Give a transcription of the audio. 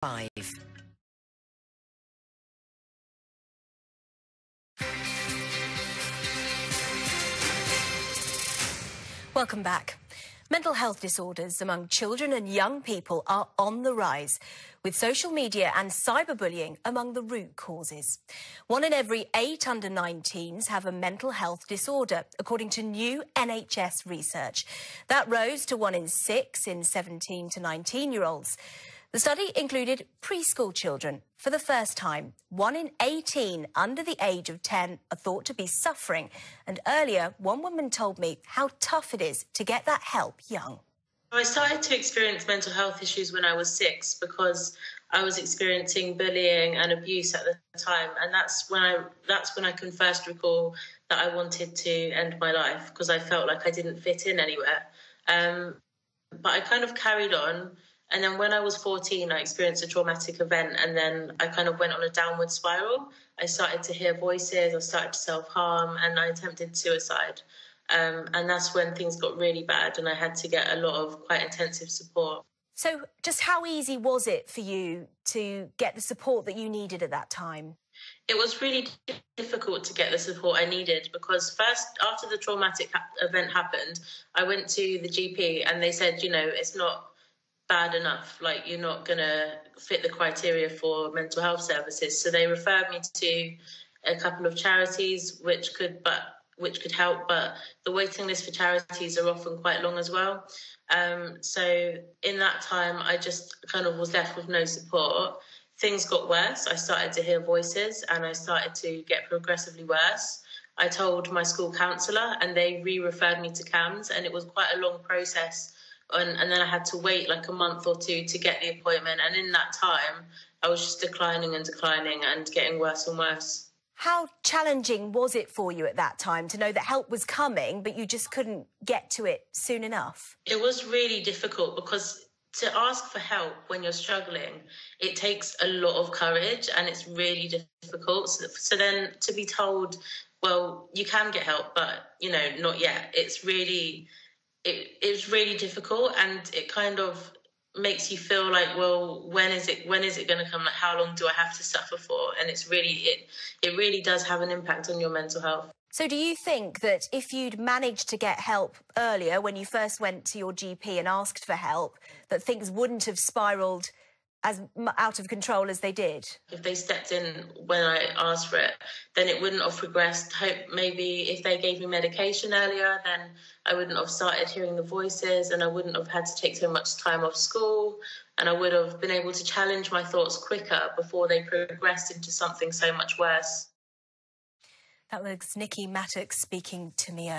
five. Welcome back. Mental health disorders among children and young people are on the rise, with social media and cyberbullying among the root causes. One in every eight under 19s have a mental health disorder, according to new NHS research. That rose to one in six in 17 to 19 year olds. The study included preschool children. For the first time, one in 18 under the age of 10 are thought to be suffering. And earlier, one woman told me how tough it is to get that help young. I started to experience mental health issues when I was six because I was experiencing bullying and abuse at the time, and that's when I that's when I can first recall that I wanted to end my life because I felt like I didn't fit in anywhere. Um, but I kind of carried on and then when I was 14, I experienced a traumatic event, and then I kind of went on a downward spiral. I started to hear voices, I started to self harm, and I attempted suicide. Um, and that's when things got really bad, and I had to get a lot of quite intensive support. So, just how easy was it for you to get the support that you needed at that time? It was really difficult to get the support I needed because first, after the traumatic ha- event happened, I went to the GP and they said, you know, it's not bad enough. Like you're not gonna fit the criteria for mental health services. So they referred me to a couple of charities which could but which could help, but the waiting list for charities are often quite long as well. Um, so in that time, I just kind of was left with no support. Things got worse. I started to hear voices, and I started to get progressively worse. I told my school counsellor, and they re-referred me to CAMHS, and it was quite a long process and, and then I had to wait like a month or two to get the appointment. And in that time, I was just declining and declining and getting worse and worse. How challenging was it for you at that time to know that help was coming, but you just couldn't get to it soon enough? It was really difficult because to ask for help when you're struggling, it takes a lot of courage and it's really difficult. So, so then to be told, well, you can get help, but you know, not yet. It's really it, it's really difficult and it kind of makes you feel like well when is it when is it going to come? Like how long do i have to suffer for? And it's really it it really does have an impact on your mental health. So do you think that if you'd managed to get help earlier when you first went to your gp and asked for help that things wouldn't have spiraled as out of control as they did? If they stepped in when I asked for it, then it wouldn't have progressed. Hope maybe if they gave me medication earlier, then I wouldn't have started hearing the voices and I wouldn't have had to take so much time off school and I would have been able to challenge my thoughts quicker before they progressed into something so much worse. That was Nikki Mattocks speaking to me earlier.